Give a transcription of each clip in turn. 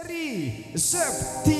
Seri Septiane.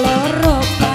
Lorok